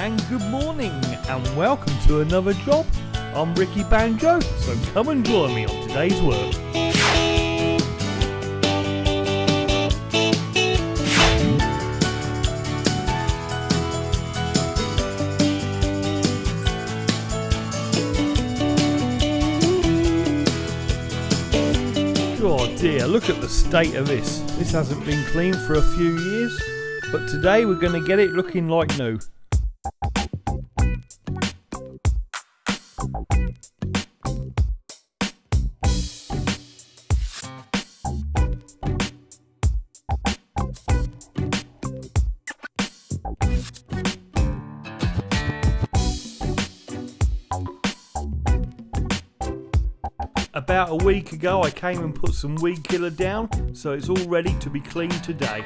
and good morning, and welcome to another job. I'm Ricky Banjo, so come and join me on today's work. Oh dear, look at the state of this. This hasn't been cleaned for a few years, but today we're going to get it looking like new. About a week ago I came and put some weed killer down, so it's all ready to be cleaned today.